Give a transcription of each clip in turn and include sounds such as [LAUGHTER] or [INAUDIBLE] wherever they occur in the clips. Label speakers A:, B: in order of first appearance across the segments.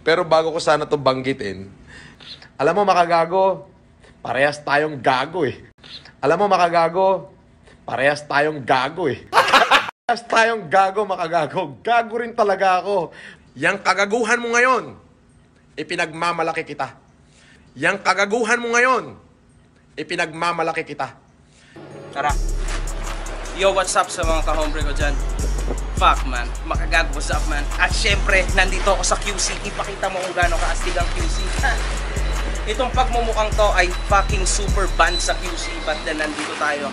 A: Pero bago ko sana itong banggitin, alam mo makagago, parehas tayong gago eh. Alam mo makagago, parehas tayong gago eh. [LAUGHS] parehas tayong gago makagago. Gago rin talaga ako. Yang kagaguhan mo ngayon, ipinagmamalaki kita. Yang kagaguhan mo ngayon, ipinagmamalaki kita.
B: Tara. Yo, what's up sa mga ka-hombre ko dyan? Fuck man, makagag, what's up man? At syempre, nandito ako sa QC. Ipakita mo kung gaano kaastig ang QC. [LAUGHS] Itong pagmumukhang to ay fucking super band sa QC but then nandito tayo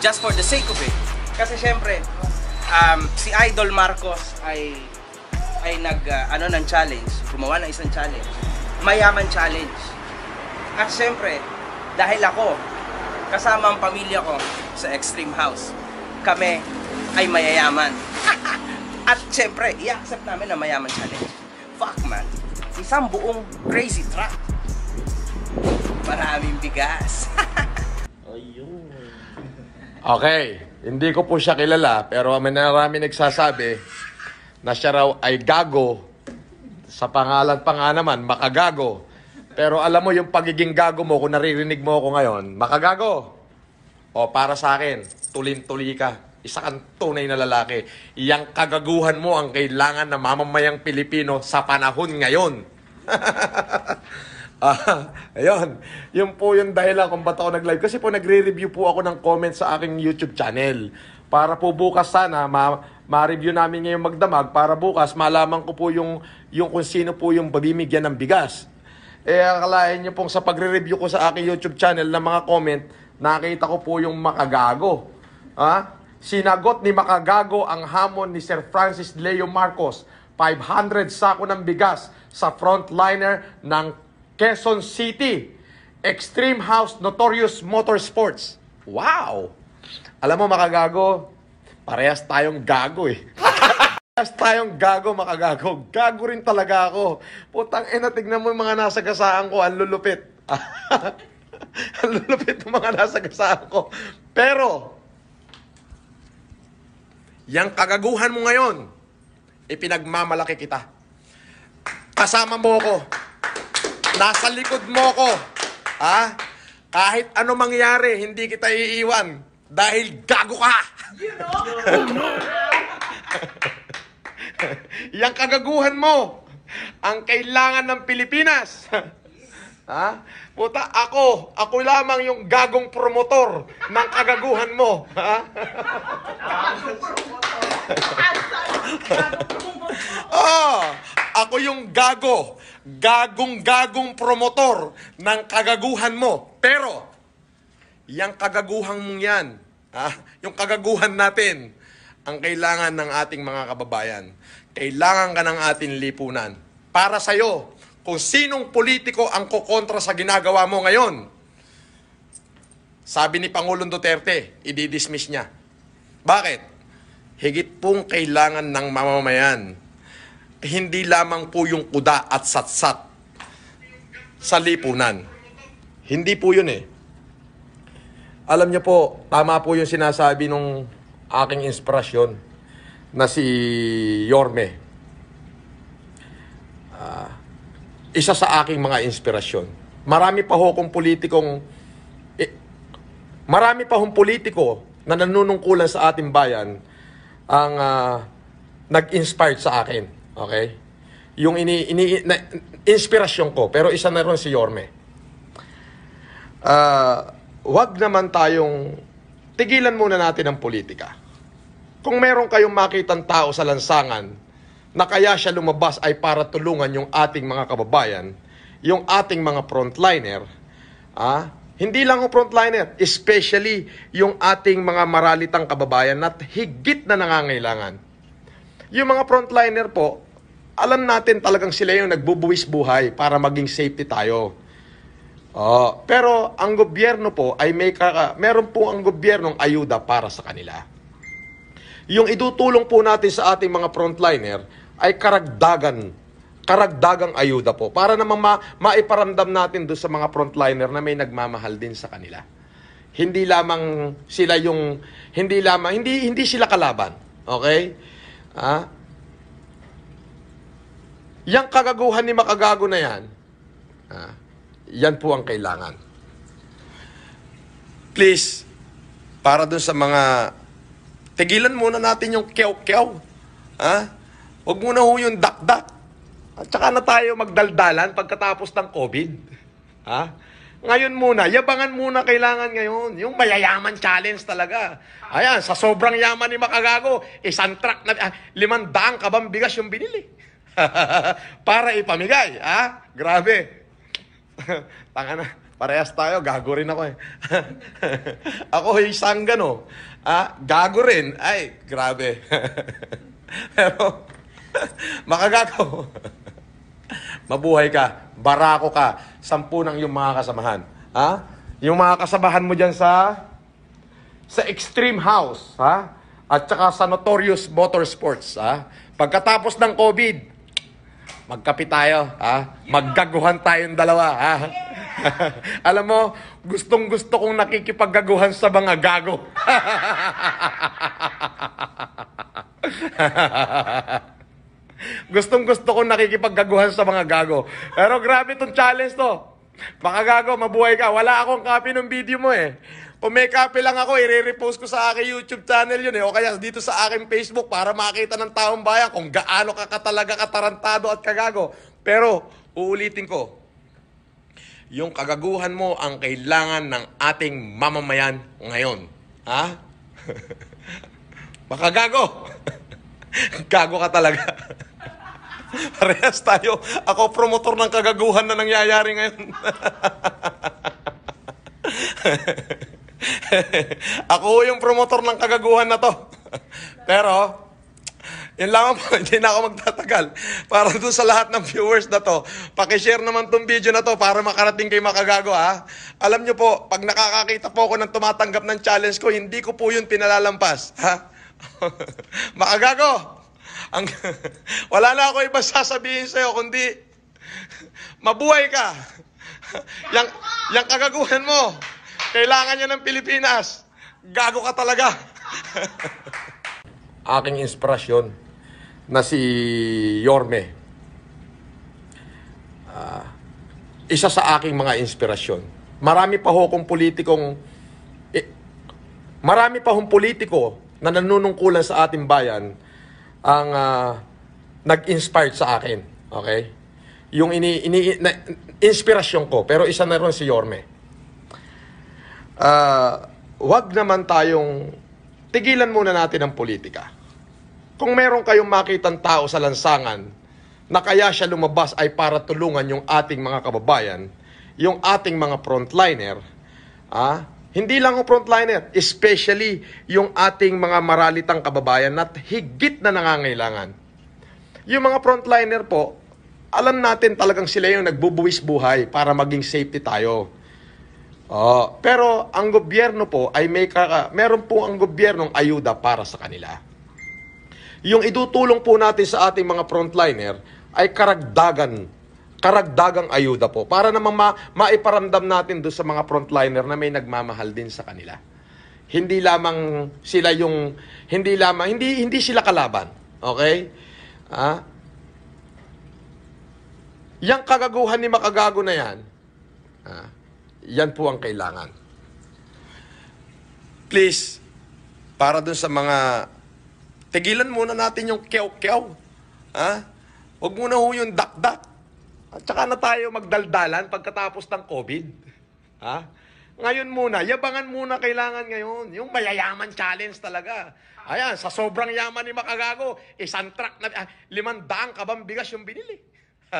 B: just for the sake of it. Kasi syempre, um, si Idol Marcos ay ay nag uh, ano ng challenge, gumawa ng isang challenge. Mayaman challenge. At syempre, dahil ako kasama ang pamilya ko sa Extreme House, kami ay mayayaman. At syempre, i-accept namin na mayaman challenge. Fuck man, isang buong crazy truck. Maraming bigas. [LAUGHS]
A: Okay, hindi ko po siya kilala, pero may narami nagsasabi na siya raw ay gago. Sa pangalan pa nga naman, makagago. Pero alam mo yung pagiging gago mo, kung naririnig mo ako ngayon, makagago. O para sa akin, tulin-tuli ka. Isa kang tunay na lalaki. Iyang kagaguhan mo ang kailangan ng mamamayang Pilipino sa panahon ngayon. [LAUGHS] Ah, ayun. Yun po yung dahilan kung ba't ako nag-live. Kasi po nagre-review po ako ng comments sa aking YouTube channel. Para po bukas sana, ma- ma-review namin ngayong magdamag para bukas malaman ko po yung, yung kung sino po yung babimigyan ng bigas. Eh, akalain niyo pong sa pagre-review ko sa aking YouTube channel ng mga comment, nakita ko po yung makagago. Ha? Sinagot ni Makagago ang hamon ni Sir Francis Leo Marcos. 500 sako ng bigas sa frontliner ng Quezon City. Extreme House Notorious Motorsports. Wow! Alam mo, makagago, parehas tayong gago eh. [LAUGHS] parehas tayong gago, makagago. Gago rin talaga ako. Putang ina, tignan mo yung mga nasa gasaan ko, ang lulupit. [LAUGHS] ang lulupit ng mga nasa gasaan ko. Pero, yang kagaguhan mo ngayon, ipinagmamalaki kita. Kasama mo ako. Nasa likod mo ko. Ha? Kahit ano mangyari, hindi kita iiwan. Dahil gago ka. [LAUGHS] Yang kagaguhan mo, ang kailangan ng Pilipinas. [LAUGHS] ha? Puta, ako, ako lamang yung gagong promotor ng kagaguhan mo. Ha? oh, ako yung gago. Gagong-gagong promotor ng kagaguhan mo. Pero, yung kagaguhan mong yan, ah, yung kagaguhan natin, ang kailangan ng ating mga kababayan. Kailangan ka ng ating lipunan. Para sa'yo, kung sinong politiko ang kukontra sa ginagawa mo ngayon. Sabi ni Pangulong Duterte, i-dismiss niya. Bakit? Higit pong kailangan ng mamamayan hindi lamang po yung kuda at satsat sa lipunan. Hindi po yun eh. Alam niyo po, tama po yung sinasabi nung aking inspirasyon na si Yorme. Ah, isa sa aking mga inspirasyon. Marami pa ho kong politikong eh, marami pa hong politiko na nanunungkulan sa ating bayan ang ah, nag-inspired sa akin. Okay? Yung ini, ini na, inspirasyon ko, pero isa na rin si Yorme. Uh, wag naman tayong tigilan muna natin ang politika. Kung meron kayong makitang tao sa lansangan na kaya siya lumabas ay para tulungan yung ating mga kababayan, yung ating mga frontliner, ah, hindi lang ang frontliner, especially yung ating mga maralitang kababayan na higit na nangangailangan. Yung mga frontliner po, alam natin talagang sila yung nagbubuwis buhay para maging safety tayo. Oh, pero ang gobyerno po ay may kaka, meron po ang gobyernong ayuda para sa kanila. Yung idutulong po natin sa ating mga frontliner ay karagdagan karagdagang ayuda po para namang ma- maiparamdam natin doon sa mga frontliner na may nagmamahal din sa kanila. Hindi lamang sila yung hindi lamang hindi hindi sila kalaban. Okay? Ah, Yang kagaguhan ni makagago na yan, ah, yan po ang kailangan. Please, para dun sa mga, tigilan muna natin yung kyaw-kyaw. Ha? Huwag muna ho yung dak-dak. At saka na tayo magdaldalan pagkatapos ng COVID. Ha? Ngayon muna, yabangan muna kailangan ngayon. Yung mayayaman challenge talaga. Ayan, sa sobrang yaman ni Makagago, isang truck na, ah, limandang kabang bigas yung binili. [LAUGHS] Para ipamigay. Ha? Grabe. [LAUGHS] Tanga na. Parehas tayo, gago rin ako eh. [LAUGHS] ako isang gano. Ah, gago rin. Ay, grabe. Pero, [LAUGHS] makagago. Mabuhay ka, barako ka, sampu ng yung mga kasamahan. Ha? Yung mga kasamahan mo dyan sa sa Extreme House, ha? At saka sa Notorious Motorsports, ha? Pagkatapos ng COVID, magkapi tayo, ha? Maggaguhan tayong dalawa, ha? [LAUGHS] Alam mo, gustong gusto kong nakikipaggaguhan sa mga gago. [LAUGHS] Gustong gusto kong nakikipaggaguhan sa mga gago. Pero grabe tong challenge to. Mga gago, mabuhay ka. Wala akong copy ng video mo eh. Kung may copy lang ako, i-repost ko sa aking YouTube channel yun eh. O kaya dito sa aking Facebook para makita ng taong bayan kung gaano ka katalaga katarantado at kagago. Pero, uulitin ko, yung kagaguhan mo ang kailangan ng ating mamamayan ngayon. Ha? [LAUGHS] Makagago. [LAUGHS] Gago ka talaga. [LAUGHS] [LAUGHS] Parehas tayo. Ako promotor ng kagaguhan na nangyayari ngayon. [LAUGHS] ako yung promotor ng kagaguhan na to. [LAUGHS] Pero, yun lang po, hindi na ako magtatagal. Para doon sa lahat ng viewers na to, pakishare naman tong video na to para makarating kay Makagago ha. Alam nyo po, pag nakakakita po ako ng tumatanggap ng challenge ko, hindi ko po yun pinalalampas. Ha? Makagago! Ang, [LAUGHS] wala na ako iba sasabihin sa'yo, kundi mabuhay ka. yang, yang kagaguhan mo, kailangan niya ng Pilipinas. Gago ka talaga. [LAUGHS] Aking inspirasyon na si Yorme. Ah, isa sa aking mga inspirasyon. Marami pa ho kong politikong eh, marami pa hong politiko na nanunungkulan sa ating bayan ang ah, nag-inspired sa akin. Okay? Yung ini, ini na, inspirasyon ko, pero isa na ron si Yorme. Ah, wag naman tayong tigilan muna natin ang politika. Kung meron kayong makitang tao sa lansangan na kaya siya lumabas ay para tulungan yung ating mga kababayan, yung ating mga frontliner, ah, hindi lang ang frontliner, especially yung ating mga maralitang kababayan na higit na nangangailangan. Yung mga frontliner po, alam natin talagang sila yung nagbubuwis buhay para maging safety tayo. Oh, pero ang gobyerno po ay may kaka, meron po ang gobyernong ayuda para sa kanila. Yung idutulong po natin sa ating mga frontliner ay karagdagan, karagdagang ayuda po para naman ma, maiparamdam natin doon sa mga frontliner na may nagmamahal din sa kanila. Hindi lamang sila yung hindi lamang hindi hindi sila kalaban. Okay? Ah? Yang kagaguhan ni makagago na yan, ah, yan po ang kailangan. Please, para dun sa mga, tigilan muna natin yung kyaw-kyaw. Ha? Huwag muna ho yung dak-dak. At saka na tayo magdaldalan pagkatapos ng COVID. Ha? Ngayon muna, yabangan muna kailangan ngayon. Yung mayayaman challenge talaga. Ayan, sa sobrang yaman ni Makagago, isang truck na, ah, limandang kabang bigas yung binili.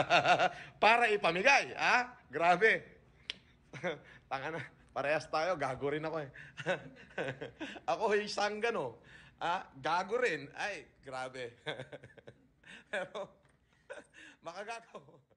A: [LAUGHS] Para ipamigay. Ha? Grabe. [LAUGHS] Tanga na. Parehas tayo, gago rin ako eh. [LAUGHS] ako isang gano. Ah, gago rin. Ay, grabe. Pero, makagago.